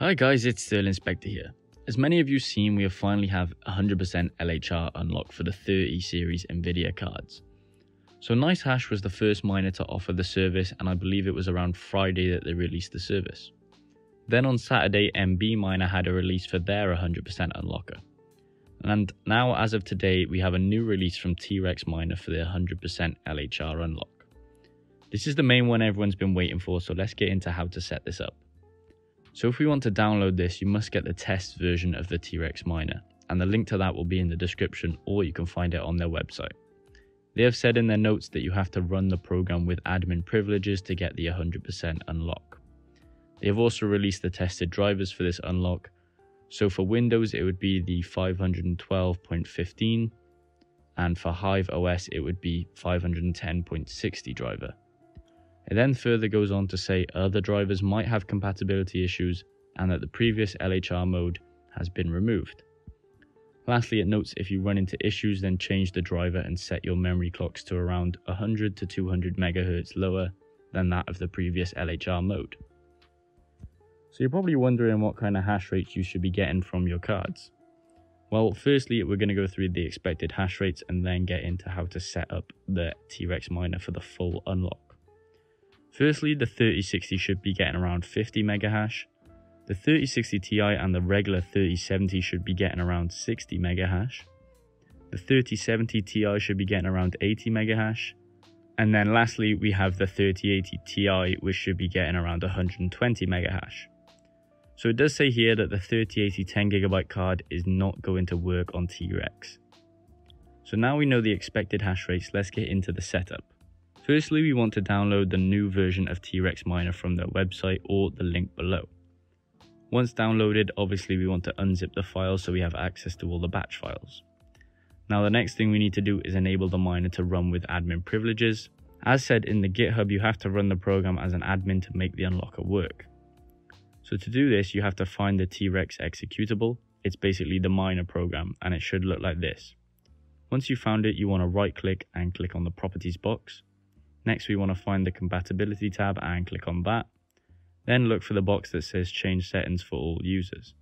Hi guys, it's Sterling Inspector here. As many of you seen, we have finally have 100% LHR unlocked for the 30 series Nvidia cards. So NiceHash was the first miner to offer the service and I believe it was around Friday that they released the service. Then on Saturday, NB Miner had a release for their 100% unlocker. And now as of today, we have a new release from T-Rex Miner for their 100% LHR unlock. This is the main one everyone's been waiting for, so let's get into how to set this up. So if we want to download this, you must get the test version of the T-Rex miner, and the link to that will be in the description or you can find it on their website. They have said in their notes that you have to run the program with admin privileges to get the 100% unlock. They have also released the tested drivers for this unlock. So for Windows, it would be the 512.15, and for Hive OS, it would be 510.60 driver. It then further goes on to say other drivers might have compatibility issues and that the previous LHR mode has been removed. Lastly, it notes if you run into issues, then change the driver and set your memory clocks to around 100 to 200 MHz lower than that of the previous LHR mode. So you're probably wondering what kind of hash rates you should be getting from your cards. Well, firstly, we're going to go through the expected hash rates and then get into how to set up the T-Rex miner for the full unlock. Firstly, the 3060 should be getting around 50 megahash. The 3060 Ti and the regular 3070 should be getting around 60 megahash. The 3070 Ti should be getting around 80 megahash. And then lastly, we have the 3080 Ti, which should be getting around 120 megahash. So it does say here that the 3080 10GB card is not going to work on T-Rex. So now we know the expected hash rates, let's get into the setup. Firstly, we want to download the new version of T-Rex Miner from their website or the link below. Once downloaded, obviously we want to unzip the file so we have access to all the batch files. Now the next thing we need to do is enable the miner to run with admin privileges. As said in the GitHub, you have to run the program as an admin to make the unlocker work. So to do this, you have to find the T-Rex executable. It's basically the miner program and it should look like this. Once you found it, you want to right click and click on the properties box. Next, we want to find the compatibility tab and click on that. Then look for the box that says change settings for all users.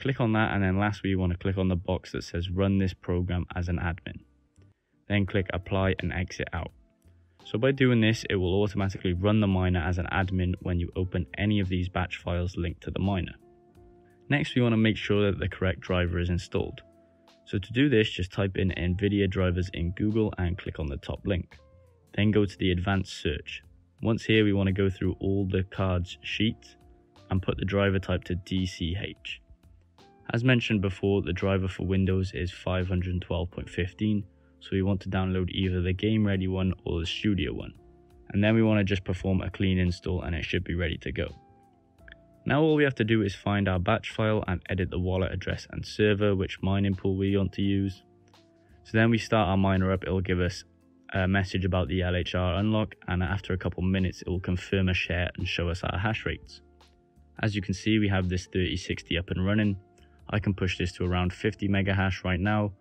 Click on that and then last we want to click on the box that says run this program as an admin. Then click apply and exit out. So by doing this, it will automatically run the miner as an admin when you open any of these batch files linked to the miner. Next, we want to make sure that the correct driver is installed. So to do this, just type in NVIDIA drivers in Google and click on the top link. Then go to the advanced search. Once here, we want to go through all the cards sheets and put the driver type to DCH. As mentioned before, the driver for Windows is 512.15, so we want to download either the game ready one or the studio one. And then we want to just perform a clean install and it should be ready to go. Now all we have to do is find our batch file and edit the wallet address and server, which mining pool we want to use. So then we start our miner up, it'll give us a message about the LHR unlock and after a couple minutes it will confirm a share and show us our hash rates. As you can see we have this 3060 up and running. I can push this to around 50 mega hash right now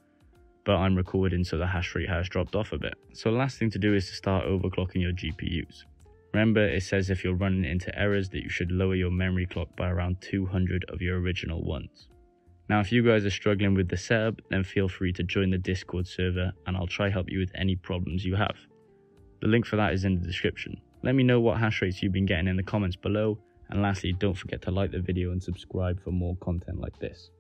but I'm recording so the hash rate has dropped off a bit. So the last thing to do is to start overclocking your GPUs. Remember it says if you're running into errors that you should lower your memory clock by around 200 of your original ones. Now, if you guys are struggling with the setup, then feel free to join the Discord server and I'll try help you with any problems you have. The link for that is in the description. Let me know what hash rates you've been getting in the comments below. And lastly, don't forget to like the video and subscribe for more content like this.